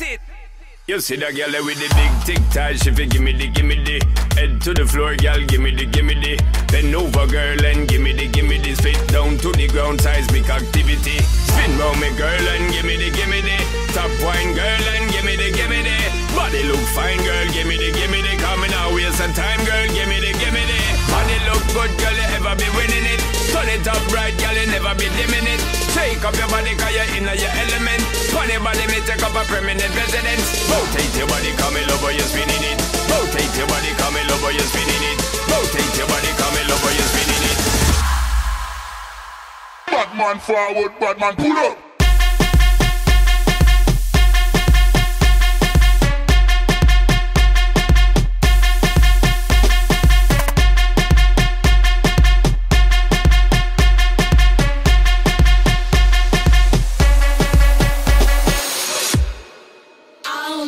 it. You see that girl with the big tic tac, she fi gimme the gimme the. Head to the floor, girl, gimme the gimme the. Bend over, girl, and gimme the gimme the. Spit down to the ground, seismic activity. Spin round me, girl, and gimme the gimme the. Top wine, girl, and gimme the gimme the. Body look fine, girl, gimme the gimme the. Coming out, waste some time, girl, gimme the gimme the. Body look good, girl, you ever be winning it. Turn it up right, girl, you never be dimming it Take up your body, cause you're in your element Funny body, me take up a permanent residence Rotate your body, come in over, you're spinning it. Rotate your body, come in over, you're spinning it. Rotate your body, come in over, you're spinning it. Batman forward, Batman pull up.